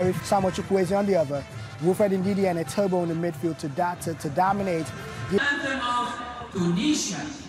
Samuel Chukwueze on the other, Wilfred Ndidi and Etebo in the midfield to, to, to dominate. Anthem of Tunisia.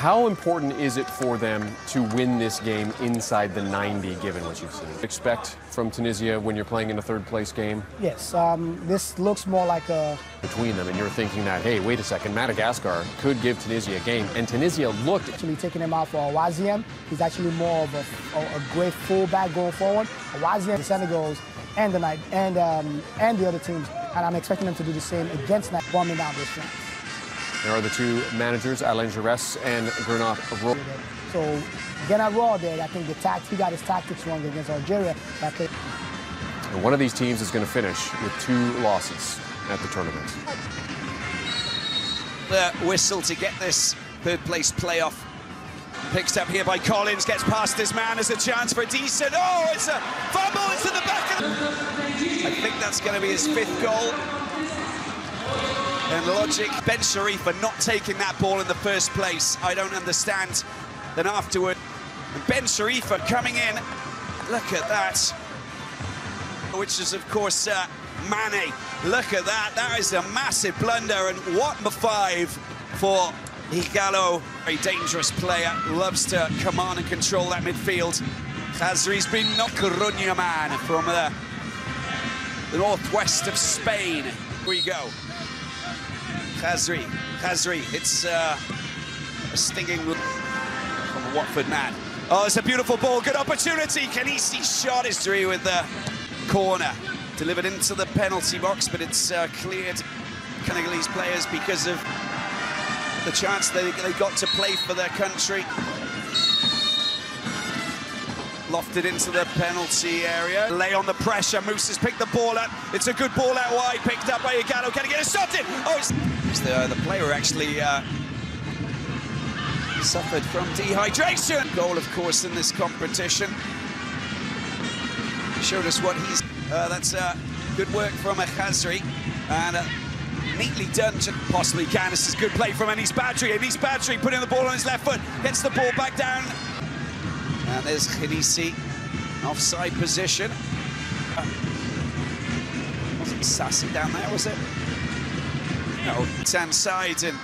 How important is it for them to win this game inside the 90, given what you've seen? Expect from Tunisia when you're playing in a third place game? Yes, um, this looks more like a. Between them, and you're thinking that, hey, wait a second, Madagascar could give Tunisia a game. And Tunisia looked. Actually, taking him out for Awaziem. He's actually more of a, a, a great fullback going forward. Awaziem, the Senegals, and the night, and um, and the other teams, and I'm expecting them to do the same against Night, bombing down this France. There are the two managers, Alain Giresse and Gernot Rohr. So Gernot Rohr there, I think the tact, he got his tactics wrong against Algeria. And one of these teams is going to finish with two losses at the tournament. The whistle to get this third place playoff. Picked up here by Collins, gets past this man, as a chance for a decent. Oh, it's a fumble, it's in the back of the... I think that's going to be his fifth goal. And logic, Ben Sharif for not taking that ball in the first place. I don't understand. Then afterward, Ben Cherifia coming in. Look at that. Which is, of course, uh, Mane. Look at that. That is a massive blunder. And what the five for Ighalo. A dangerous player. Loves to command and control that midfield. Khazri's been not man from uh, the northwest of Spain. Here we go. Khazri, Khazri, it's uh, a stinging from the Watford man. Oh, it's a beautiful ball, good opportunity. Khenissi's shot is through with the corner. Delivered into the penalty box, but it's uh, cleared Senegalese players because of the chance they, they got to play for their country. Lofted into the penalty area. Lay on the pressure. Moose has picked the ball up. It's a good ball out wide. Picked up by Ighalo. Can he get a shot in? Oh, it's, it's the, the player actually uh, suffered from dehydration. Goal, of course, in this competition. Showed us what he's... Uh, that's uh, good work from Khazri. And uh, neatly done, to possibly can. This is good play from Anice Badri. Anice Badri putting the ball on his left foot. Gets the ball back down. And there's Khenissi, offside position. Wasn't Sassi down there, was it? No, it's inside and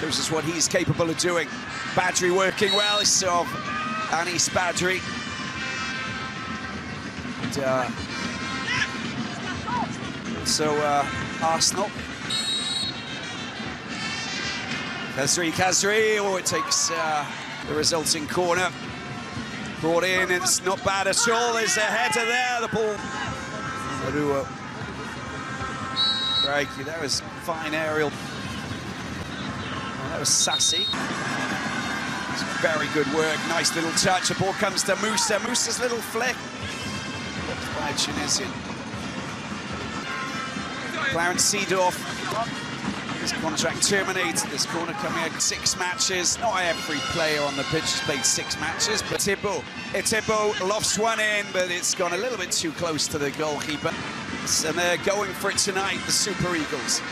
shows us what he's capable of doing. Badri working well, of Anice Badri. And, uh, so uh, Arsenal. Khazri, Khazri, oh, it takes uh, the resulting corner. Brought in, it's not bad at all. There's a header there, the ball. Arua. That was fine aerial. Oh, that was Sassi. It's very good work, nice little touch. The ball comes to Musa. Musa's little flick. By Tunisian. Clarence Seedorf his contract terminated. This corner coming at six matches. Not every player on the pitch has played six matches, but Thibaut. Eh, Thibaut lofts one in, but it's gone a little bit too close to the goalkeeper. And they're going for it tonight, the Super Eagles.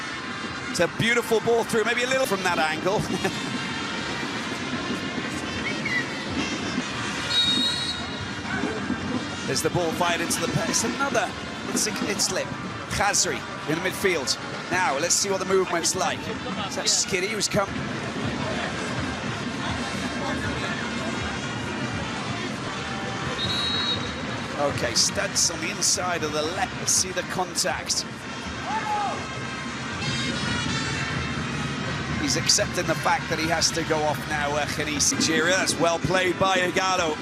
It's a beautiful ball through, maybe a little from that angle. There's the ball fired into the pace. Another, it's it's slip. Khazri in the midfield. Now, let's see what the movement's like. Is that Skiddy who's come? Okay, studs on the inside of the left. Let's see the contact. He's accepting the fact that he has to go off now, uh. That's well played by Ighalo.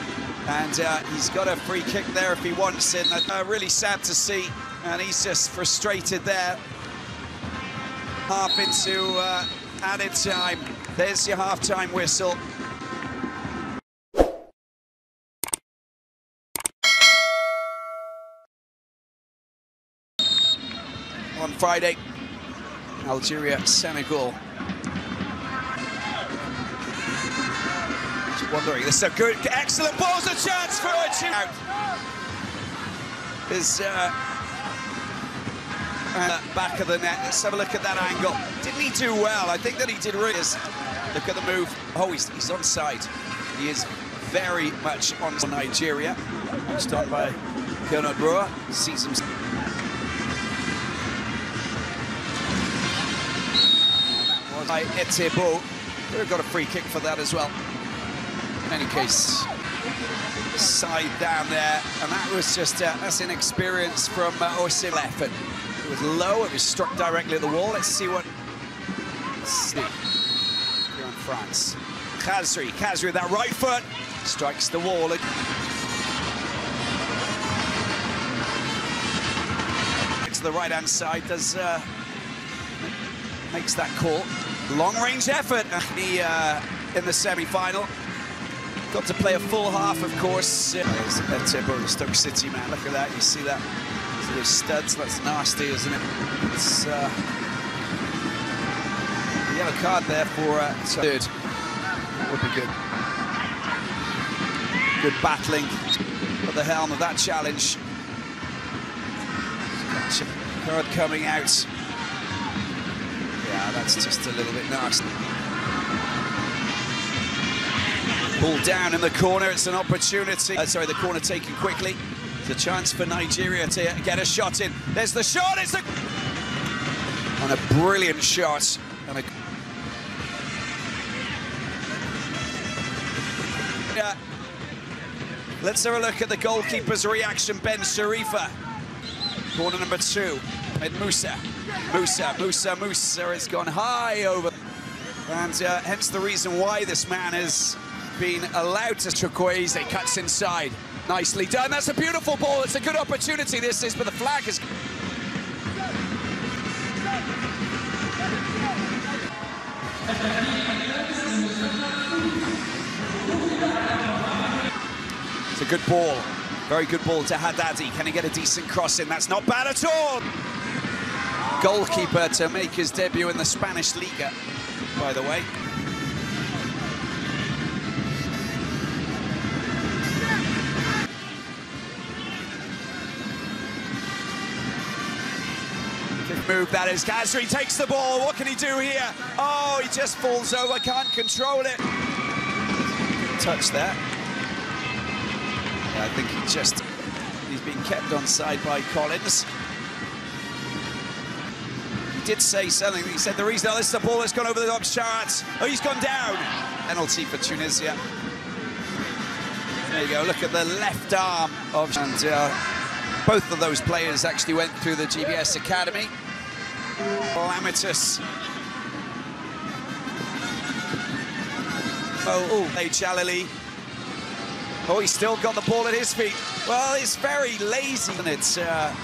And uh, he's got a free kick there if he wants it. Uh, really sad to see. And he's just frustrated there. Half into uh, added time. There's your half-time whistle. on Friday. Algeria, Senegal. Wondering, this is a good, excellent ball's a chance for a shootout. Is uh, uh, back of the net. Let's have a look at that angle. Didn't he do well? I think that he did really. Look at the move. Oh, he's, he's on side. He is very much on Nigeria. It's done by Gernot Brewer. Sees him. by Etebo. Have got a free kick for that as well. In any case, side down there, and that was just uh, that's inexperience from uh, effort. It was low, it was struck directly at the wall. Let's see what. Let's see. Here in France. Khazri, Khazri with that right foot strikes the wall. To the right hand side, does uh, makes that call. Long range effort he, uh, in the semi final. Got to play a full half, of course. There's Etebo, the Stoke City man. Look at that, you see that? Those studs, that's nasty, isn't it? It's uh, yellow card there for uh, third. That would be good. Good battling at the helm of that challenge. Card coming out. Yeah, that's just a little bit nasty. Ball down in the corner, it's an opportunity. Uh, sorry, the corner taken quickly. It's a chance for Nigeria to get a shot in. There's the shot, it's a... And a brilliant shot. And a... Yeah. Let's have a look at the goalkeeper's reaction, Ben Cherifia. Corner number two, Med Musa. Musa, Musa, Musa has gone high over. And uh, hence the reason why this man has been allowed to Chukwueze cuts inside. Nicely done. That's a beautiful ball. It's a good opportunity, this is, but the flag is... It's a good ball. Very good ball to Haddadi. Can he get a decent cross in? That's not bad at all. Goalkeeper to make his debut in the Spanish Liga, by the way. Move that is. Khazri takes the ball. What can he do here? Oh, he just falls over, can't control it. Touch there. I think he just, he's been kept on side by Collins. He did say something. He said the reason oh, this is the ball that's gone over the top Sharat. Oh, he's gone down. Penalty for Tunisia. There you go. Look at the left arm of and uh, both of those players actually went through the GBS Academy. Calamitous. Oh, oh, hey, Jalili. Oh, he's still got the ball at his feet. Well, it's very lazy, and it's uh,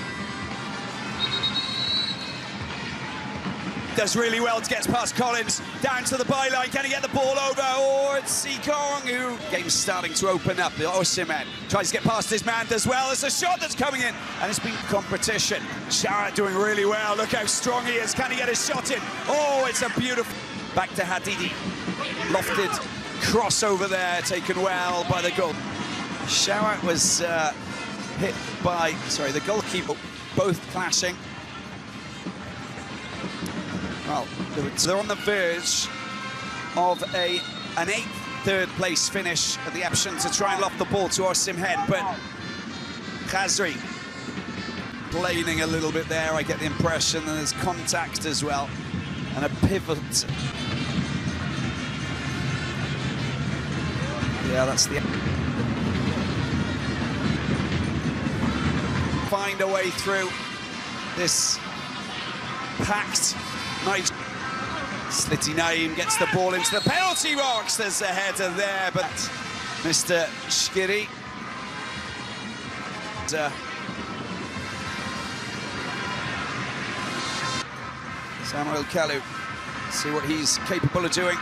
does really well to get past Collins down to the byline. Can he get the ball over? Or it's Sikong who game's starting to open up. The Osimhen tries to get past his man as well. There's a shot that's coming in, and it's been competition. Sharat doing really well. Look how strong he is. Can he get his shot in? Oh, it's a beautiful back to Haddadi. Lofted cross over there, taken well by the goal. Sharat was uh, hit by, sorry, the goalkeeper, both clashing. Well, they're on the verge of a an eighth third place finish at the option to try and loft the ball to Osimhen, but Khazri planing a little bit there, I get the impression, and there's contact as well, and a pivot. Yeah, that's the... Find a way through this packed Nice. Sliti Naim gets the ball into the penalty box. There's a header there, but Mr. Skhiri. Uh, Samuel Kalu. See what he's capable of doing.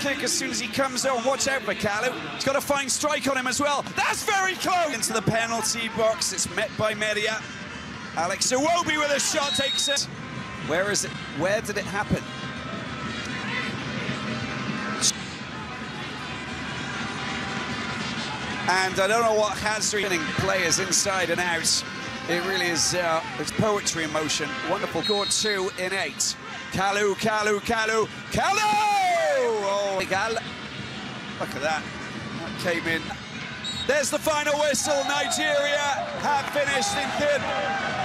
Kick as soon as he comes on. Watch out for Kalu. He's got a fine strike on him as well. That's very close. Into the penalty box. It's met by Media. Alex Iwobi with a shot takes it. Where is it? Where did it happen? And I don't know what has training players inside and out. It really is, uh, it's poetry in motion. Wonderful. Score two in eight. Kalu, Kalu, Kalu, Kalu! Oh, Gal. Look at that. That came in. There's the final whistle. Nigeria have finished in third.